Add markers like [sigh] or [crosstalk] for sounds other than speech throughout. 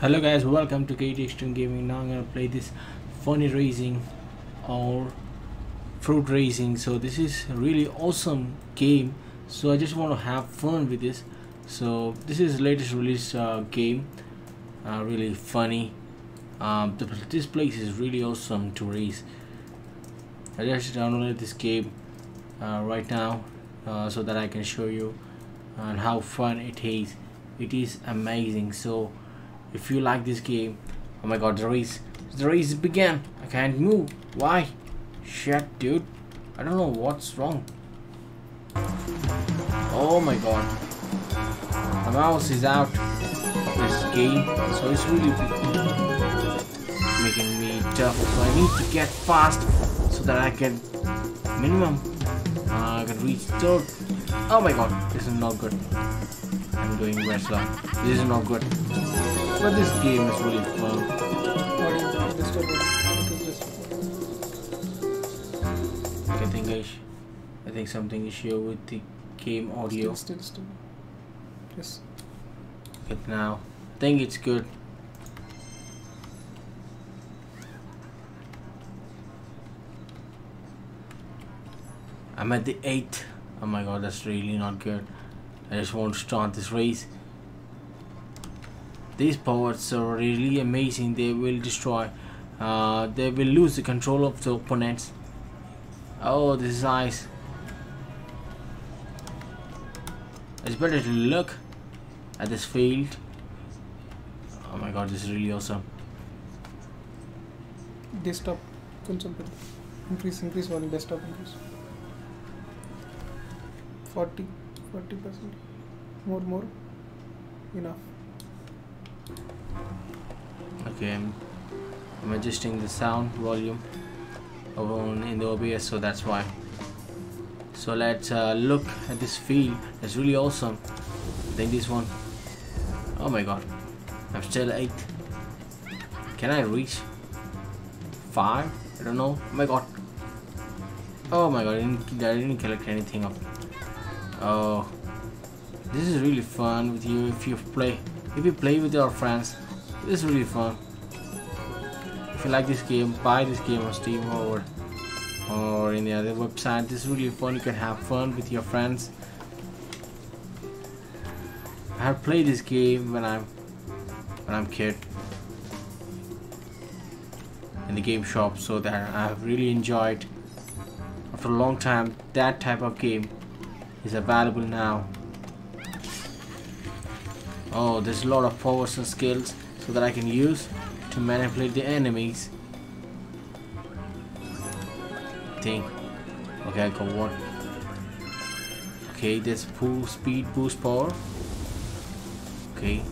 hello guys welcome to KTXtreme Gaming. Now I'm gonna play this funny racing or fruit racing so this is really awesome game. So I just want to have fun with this. So this is latest release uh, game. Uh, really funny. Um, the, this place is really awesome to race I just downloaded this game uh, right now uh, so that I can show you and how fun it is. It is amazing. So if you like this game oh my god the race the race began. I can't move. Why? Shit dude. I don't know what's wrong. Oh my god. The mouse is out of this game so it's really making me tough. So I need to get fast so that I can minimum uh, I can reach third. Oh my god this is not good. I'm doing wrestler. This is not good but this game is really fun. I think I, I think something is here with the game audio. Still, still, still. Yes. But now, I think it's good. I'm at the 8th. Oh my god, that's really not good. I just want to start this race these powers are really amazing. They will destroy uh, they will lose the control of the opponents. Oh this is nice. It's better to look at this field. Oh my god this is really awesome. Desktop consumption. Increase increase one desktop increase. 40 40 percent. More more. Enough. Okay, I'm, adjusting the sound volume in the OBS, so that's why. So let's uh, look at this field. It's really awesome. I think this one. Oh my god, I'm still eight. Can I reach five? I don't know. Oh my god. Oh my god, I didn't, I didn't collect anything up. Oh, this is really fun with you if you play. If you play with your friends, this is really fun. If you like this game, buy this game on Steam or or any other website. This is really fun. You can have fun with your friends. I have played this game when I'm when I'm kid in the game shop, so that I have really enjoyed. After a long time, that type of game is available now. Oh, there's a lot of powers and skills so that I can use to manipulate the enemies. Think. Okay, I got one. Okay, there's full speed boost power. Okay.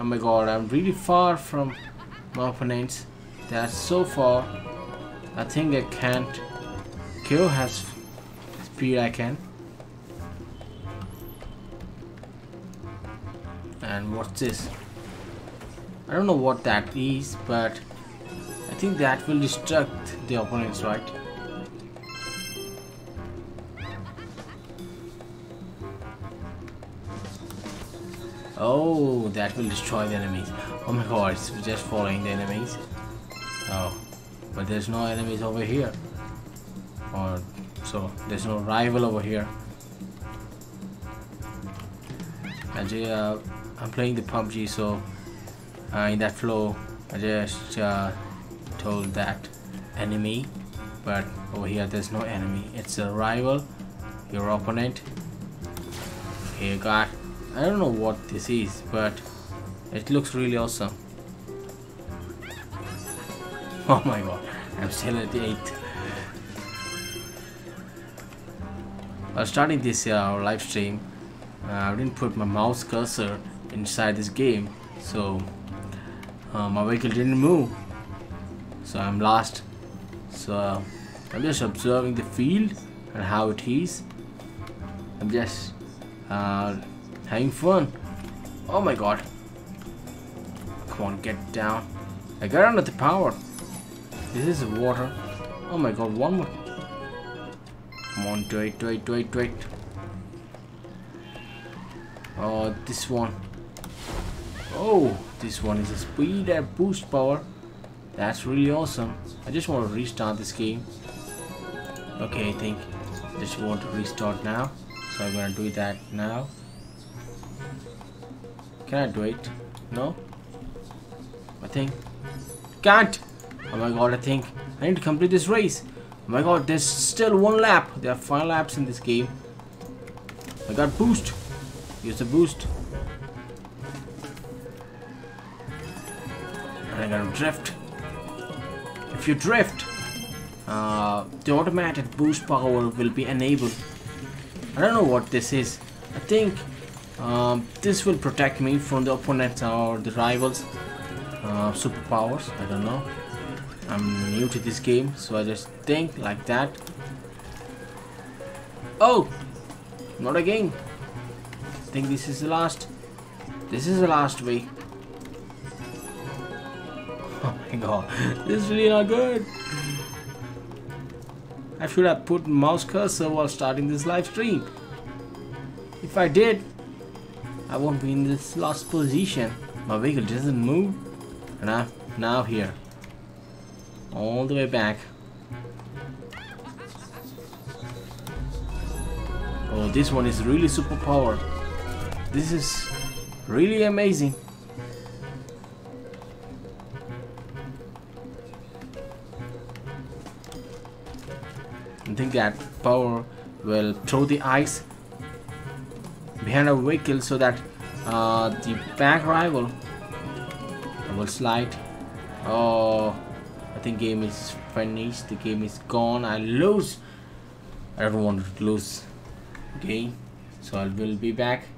Oh my god, I'm really far from my opponents. That's so far. I think I can't. Kyo has speed I can. And what's this? I don't know what that is, but I think that will distract the opponents, right? Oh, that will destroy the enemies. Oh my god, it's just following the enemies. Oh, but there's no enemies over here. Or so there's no rival over here. Actually, uh, I'm playing the PUBG, so uh, in that flow, I just uh, told that enemy, but over here there's no enemy. It's a rival, your opponent. Okay, God, I don't know what this is, but it looks really awesome. [laughs] Oh my God, I'm still at the eighth. While starting this uh, live stream, uh, I didn't put my mouse cursor inside this game, so uh, my vehicle didn't move. So I'm lost. So uh, I'm just observing the field and how it is. I'm just uh, having fun. Oh my god. Come on get down. I got under the power. This is water. Oh my god one more. Come on do it do it do it do it. Oh this one Oh, this one is a speed and boost power. That's really awesome. I just want to restart this game. Okay, I think I just want to restart now. So I'm gonna do that now. Can I do it? No? I think. Can't! Oh my god, I think I need to complete this race. Oh my god, there's still one lap. There are five laps in this game. I got boost. Use the boost. I gotta drift. If you drift, uh, the automatic boost power will be enabled. I don't know what this is. I think um, this will protect me from the opponents or the rivals uh, superpowers. I don't know. I'm new to this game, so I just think like that. Oh, not again. I think this is the last. This is the last week. [laughs] Oh god, this is really not good. I should have put mouse cursor while starting this live stream. If I did, I won't be in this last position. My vehicle doesn't move, and I'm now here. All the way back. Oh, this one is really super power. This is really amazing. Think that power will throw the ice behind a vehicle so that uh, the back rival will slide. Oh, I think game is finished. The game is gone. I lose. I don't want to lose game, so I will be back.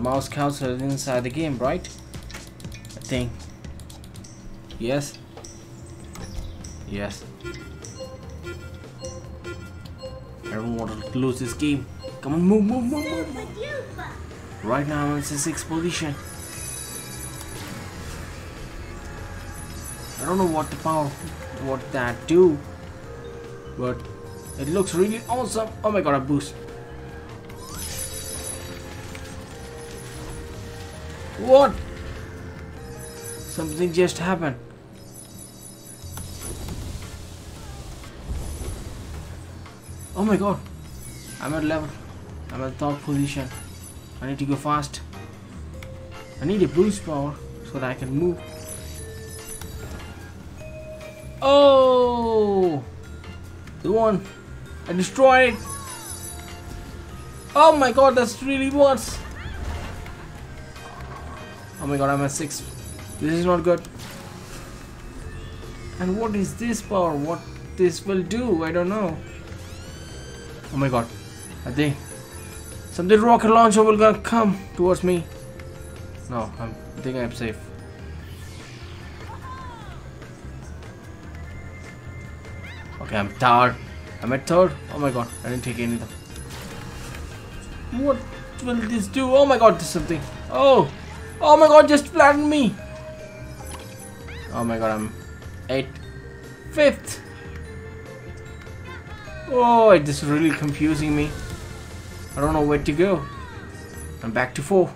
Mouse cursor inside the game, right? I think. Yes. Yes. I don't want to lose this game. Come on, move, move, move, move. Right now I'm in the sixth position. I don't know what the power, what that do, but it looks really awesome. Oh my god, a boost. What? Something just happened. Oh my god. I'm at level. I'm at top position. I need to go fast. I need a boost power so that I can move. Oh! The one. I destroyed it. Oh my god, that's really worse. Oh my god, I'm at 6. This is not good. And what is this power? What this will do? I don't know. Oh my god. I think something rocket launcher will gonna come towards me. No, I'm, I think I'm safe. Okay, I'm third. I'm at third. Oh my god, I didn't take anything. What will this do? Oh my god, there's something. Oh! Oh my god, just flattened me! Oh my god, I'm 8th. 5th! Oh, is really confusing me. I don't know where to go. I'm back to 4.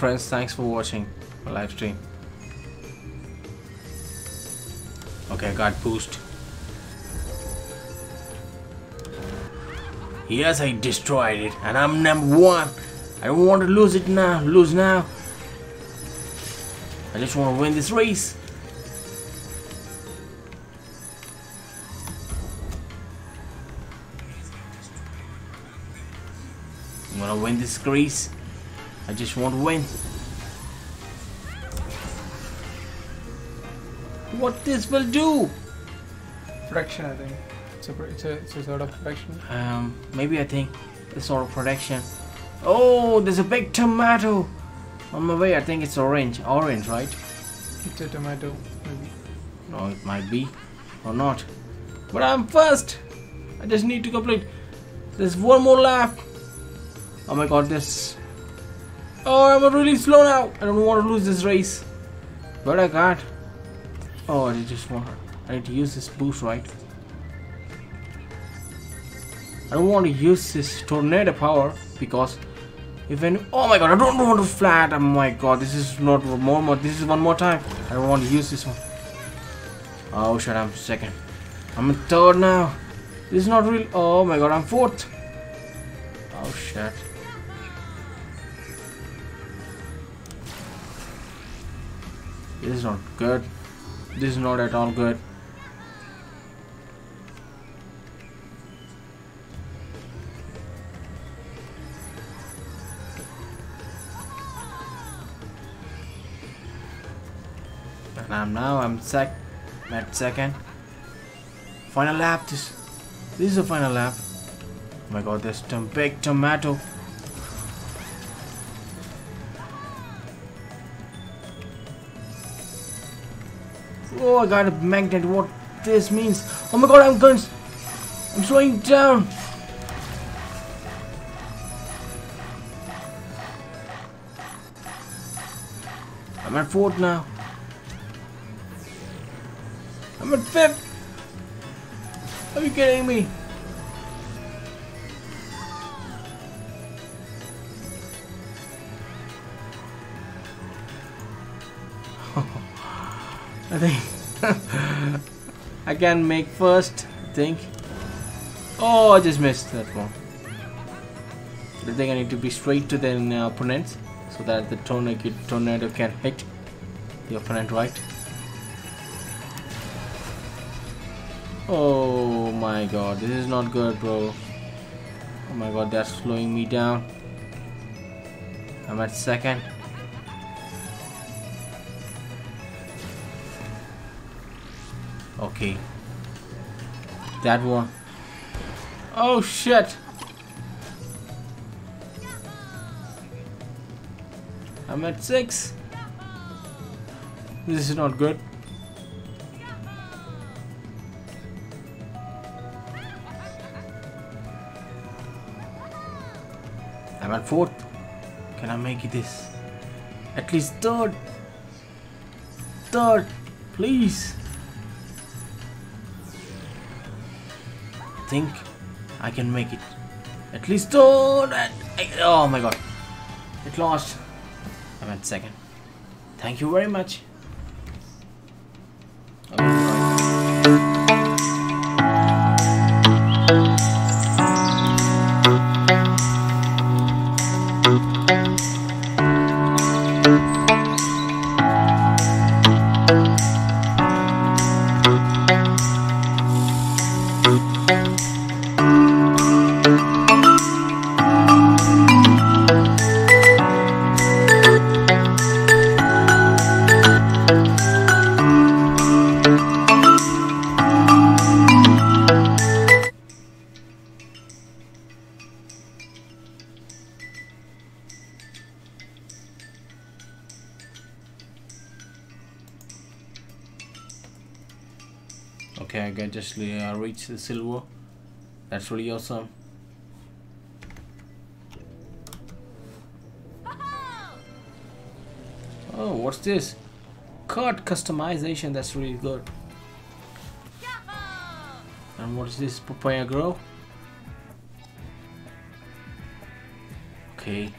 Friends, thanks for watching my live stream. Okay, I got boost. Yes, I destroyed it, and I'm number one. I don't want to lose it now. Lose now. I just want to win this race. I'm gonna win this race. I just want to win. What this will do? Protection, I think. It's a, it's a, it's a sort of protection. Um, maybe I think this sort of protection. Oh, there's a big tomato on my way. I think it's orange. Orange, right? It's a tomato, maybe. No, it might be or not. But I'm first. I just need to complete. There's one more lap. Oh my god, this. Oh, I'm really slow now. I don't want to lose this race. But I can't. Oh, I just want. I need to use this boost, right? I don't want to use this tornado power because if any oh my god I don't want to flat oh my god this is not more more this is one more time I don't want to use this one oh shit I'm second I'm third now this is not real oh my god I'm fourth oh shit this is not good. This is not at all good. And I'm now I'm sec at second. Final lap this this is the final lap. Oh my god there's some big tomato oh I got a magnet what this means oh my god I'm going I'm slowing down I'm at fourth now I'm at fifth. Are you kidding me? I think [laughs] I can make first. I think. Oh, I just missed that one. I think I need to be straight to the uh, opponents so that the tornado, tornado can hit the opponent right. Oh my god, this is not good, bro. Oh my god, that's slowing me down. I'm at second. That one. Oh shit! I'm at six. This is not good. I'm at fourth. Can I make it this? At least third. Third, please. Think I can make it. At least. Oh, and, oh my god. It lost. I'm at second. Thank you very much. Okay, I can just reach the silver. That's really awesome. Oh, what's this? Card customization, that's really good. And what is this? Papaya Grow? Okay.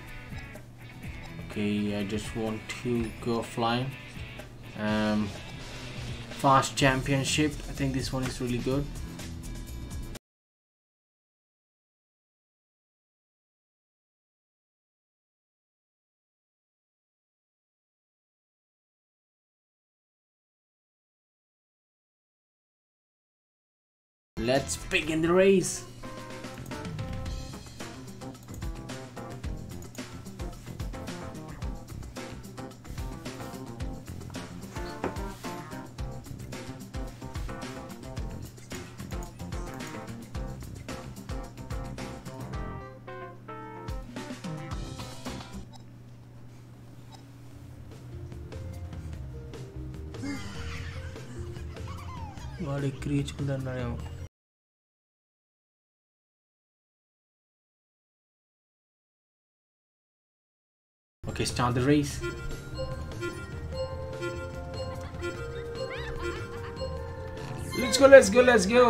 Okay, I just want to go flying. Um, fast championship. I think this one is really good. Let's begin the race. వాడు ఎక్కిరించుకుంటున్నాడేమో Okay, start the race. Let's go, let's go, let's go.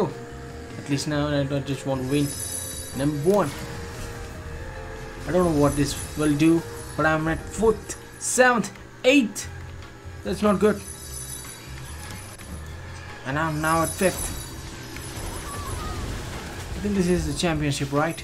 At least now I don't just want to win. Number one. I don't know what this will do, but I'm at fourth, seventh, eighth. That's not good. And I'm now at fifth. I think this is the championship, right?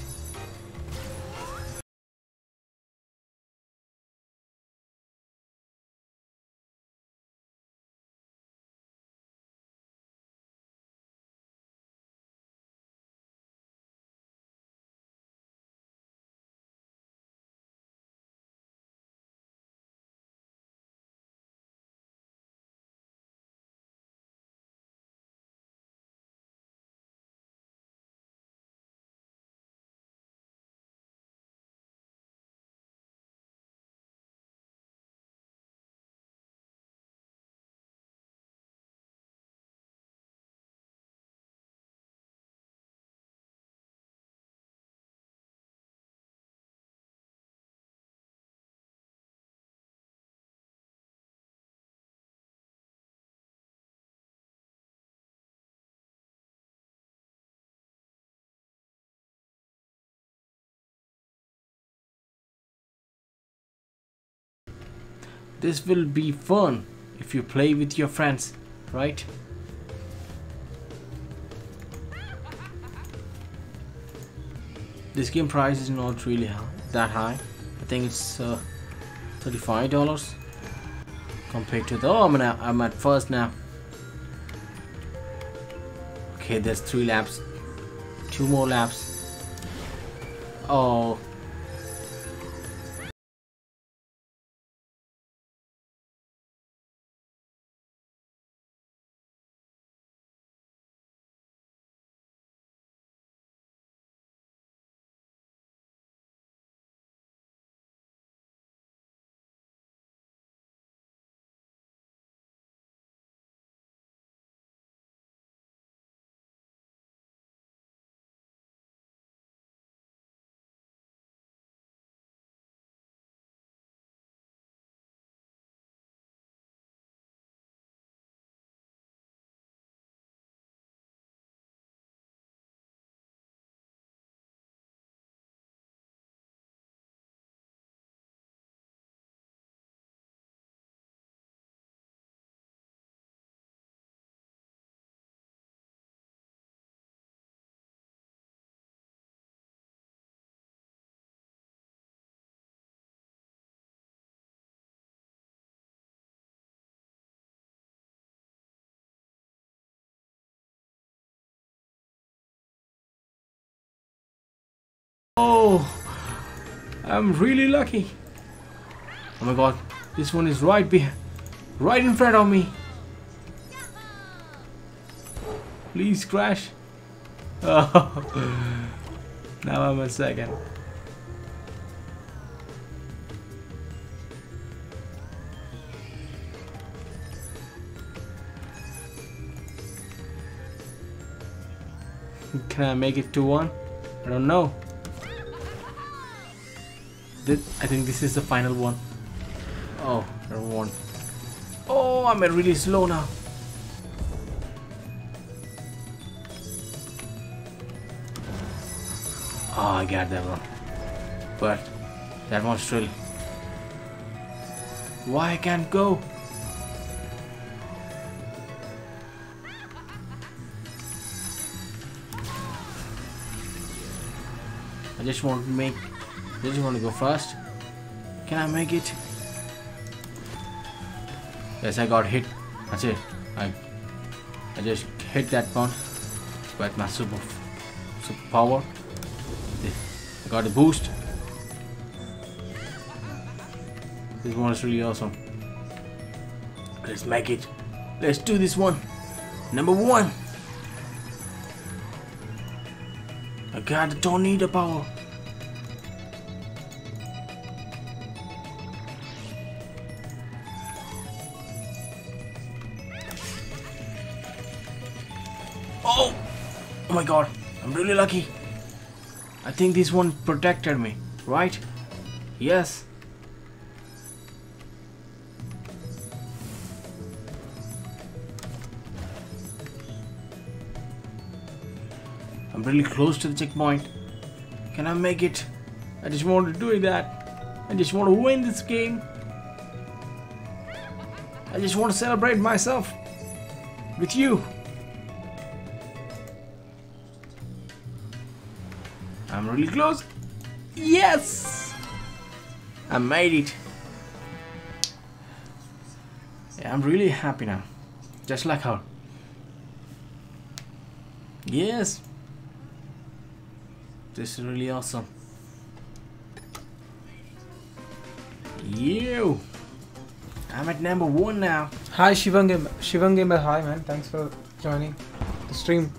This will be fun if you play with your friends, right? This game price is not really that high. I think it's uh, $35 compared to the. Oh, I'm, at, I'm at first now. Okay, there's three laps. Two more laps. Oh, Oh, I'm really lucky. Oh my god, this one is right behind, right in front of me. Please crash. Oh, [laughs] now I'm a second. Can I make it to one? I don't know. This, I think this is the final one. Oh, don't want. Oh, I'm really slow now. Oh, I got that one. But that one still. Why I can't go? I just want to make. I just want to go fast. Can I make it? Yes, I got hit. That's it. I I just hit that one with my super, super power. I got a boost. This one is really awesome. Let's make it. Let's do this one. Number one. I got to don't need the tornado power. My god, I'm really lucky. I think this one protected me, right? Yes. I'm really close to the checkpoint. Can I make it? I just want to do that. I just want to win this game. I just want to celebrate myself with you. Really close. Yes! I made it. Yeah, I'm really happy now. Just like her. Yes. This is really awesome. You. I'm at number one now. Hi Shivam Gamer. Shivam hi man. Thanks for joining the stream.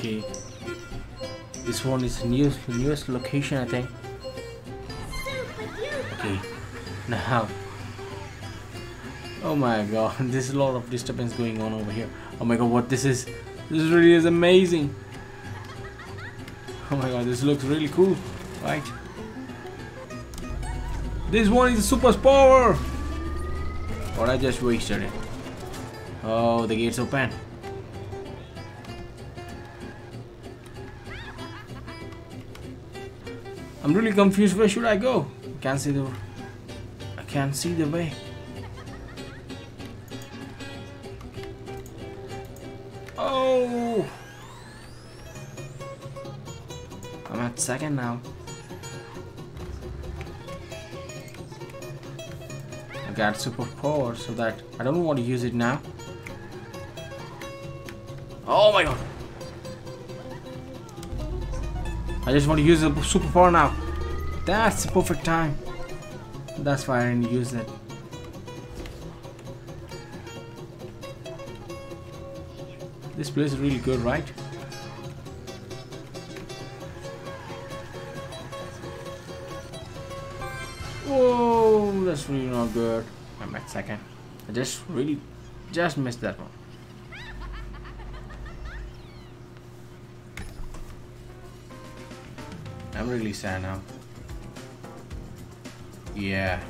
Okay. This one is newest newest location I think. Okay. Now. Oh my god, [laughs] there's a lot of disturbance going on over here. Oh my god, what this is? This really is amazing. Oh my god, this looks really cool, right? This one is super power. Or I just wasted it. Oh, the gate's open. I'm really confused. Where should I go? I can't see the. I can't see the way. Oh! I'm at second now. I got super power so that I don't want to use it now. Oh my god! I just want to use the super power now. That's the perfect time. That's why I didn't use it. This place is really good, right? Whoa, that's really not good. I'm at second. I just really just missed that one. I'm really sad now. Yeah.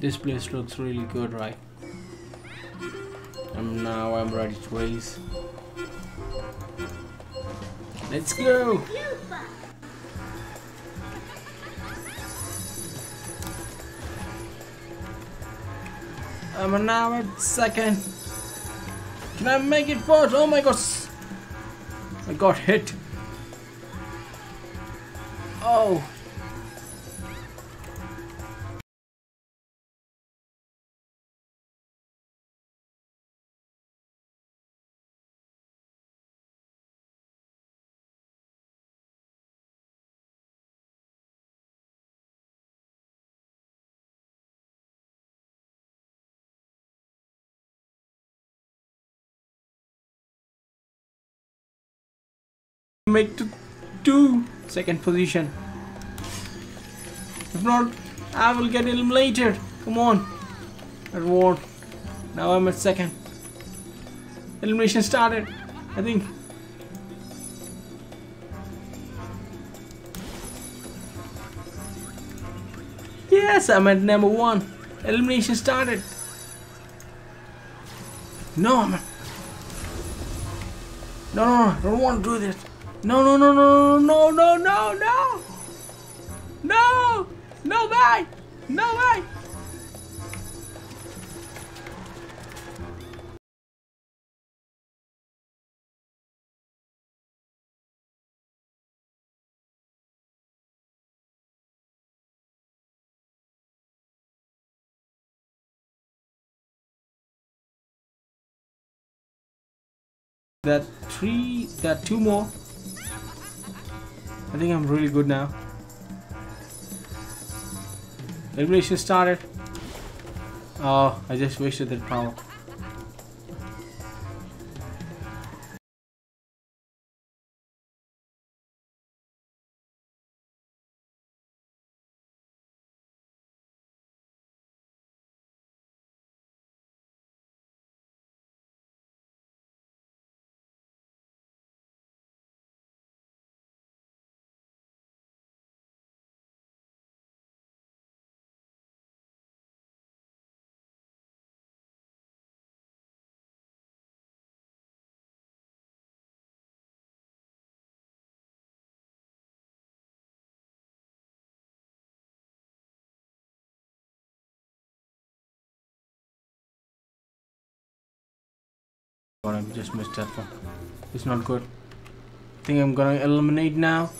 This place looks really good, right? And now I'm ready to race. Let's go! I'm now at second. Can I make it first? Oh my god! I got hit. Oh. Make to two second position. If not I will get eliminated come on. I won't now I'm at second. Elimination started I think. Yes I'm at number one. Elimination started. No I'm at No, no, no, I don't want to do this. No, no, no, no, no, no, no, no. No! No way! No way! That three, that two more. I think I'm really good now. Elimination started. Oh, I just wasted that power. God, I just missed that one. It's not good. I think I'm gonna eliminate now.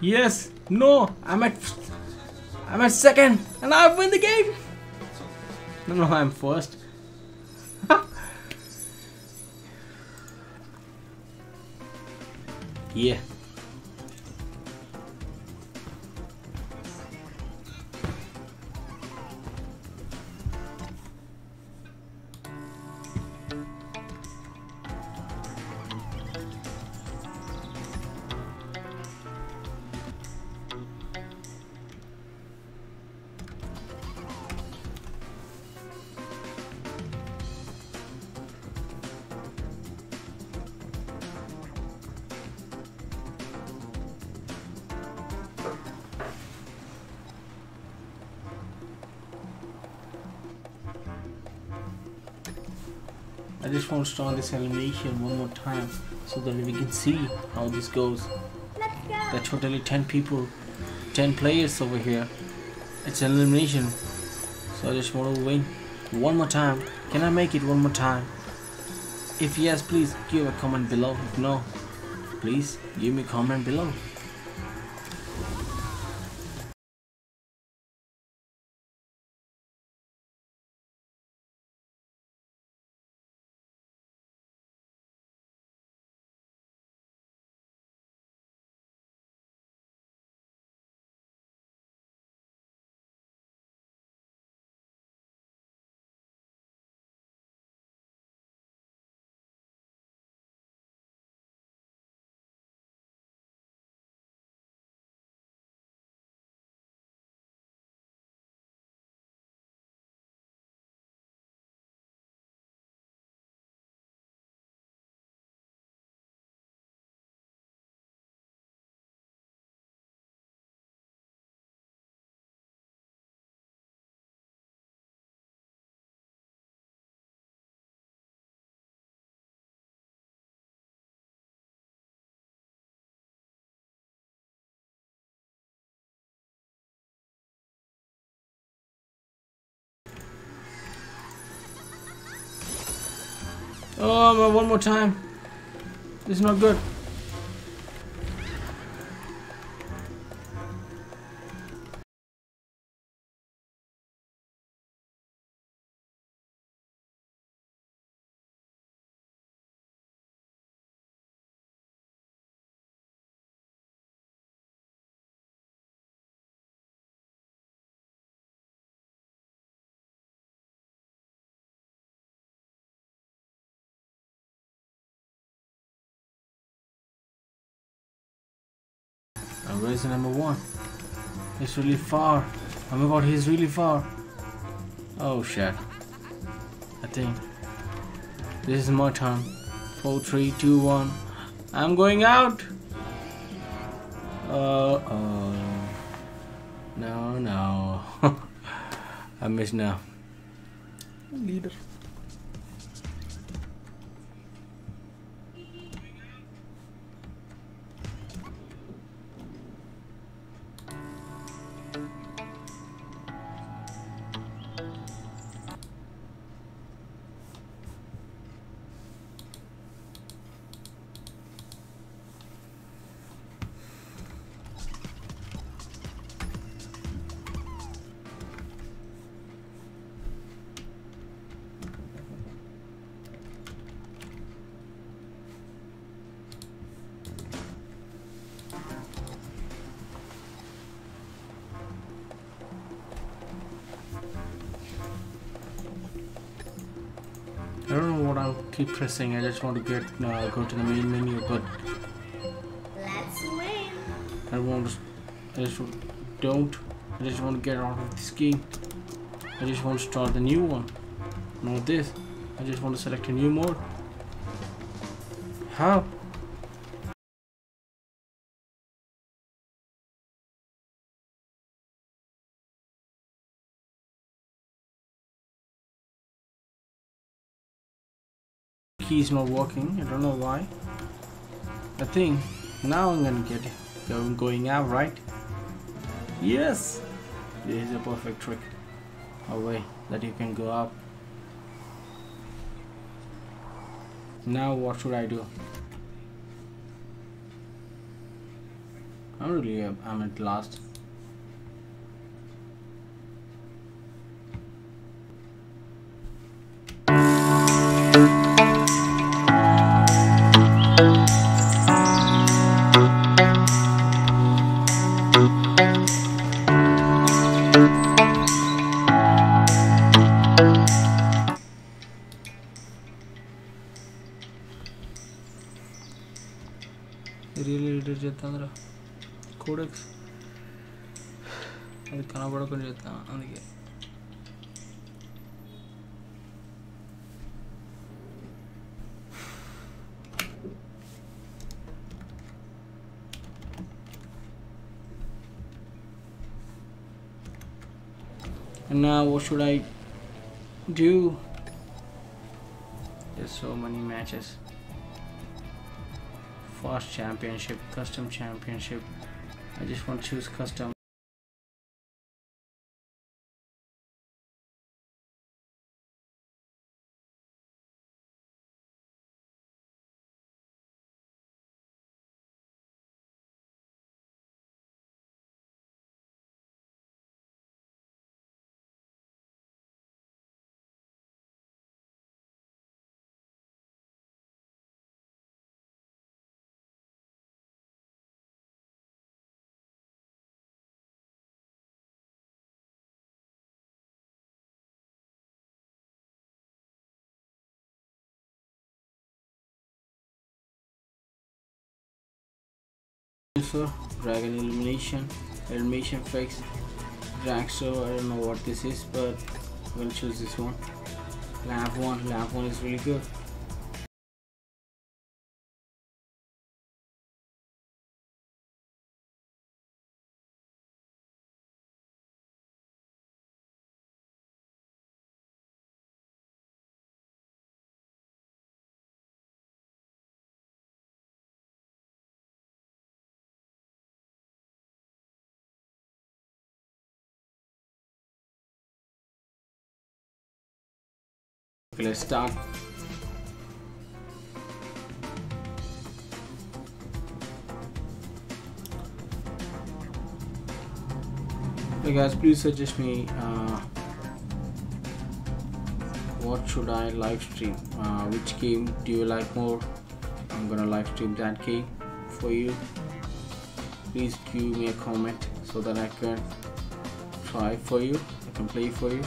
Yes! No! I'm at... I'm at second! And I win the game! No, no, I'm first. [laughs] yeah. I just want to start this animation one more time so that we can see how this goes. There are totally 10 people, 10 players over here. It's an elimination. So I just want to win one more time. Can I make it one more time? If yes, please give a comment below. If no, please give me a comment below. Oh, one more time. This is not good. And where's the number one? It's really far. Oh my god, he's really far. Oh shit. I think this is my turn. Four, three, two, one. I'm going out. Uh oh. No, no. [laughs] I miss now. Leader. Keep pressing. I just want to get uh, go to the main menu, but Let's win. I want. I just don't. I just want to get out of this game. I just want to start the new one. Not this. I just want to select a new mode. How? Key is not working. I don't know why. I think now I'm gonna get going out right. Yes, this is a perfect trick. A way that you can go up. Now what should I do? I'm really I'm at last. Should I do? There's so many matches. Fast championship, custom championship. I just want to choose custom. Lucifer, Dragon Illumination, Elimination Fix, Dragster, I don't know what this is, but gonna choose this one. Lamp 1, Lamp 1 is really good. Okay, let's start. Hey guys, please suggest me uh, what should I live stream? Uh, which game do you like more? I'm gonna live stream that game for you. Please give me a comment so that I can try for you. I can play for you.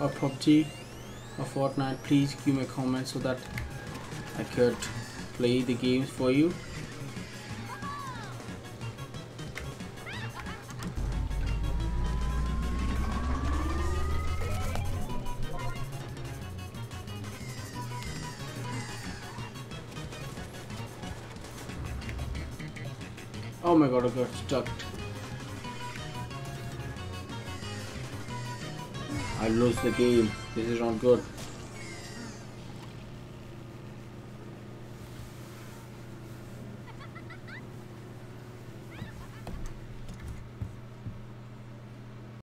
or PUBG or Fortnite, please give me a comment so that I could play the games for you. Oh my god, I got stuck. I lose the game. This is not good.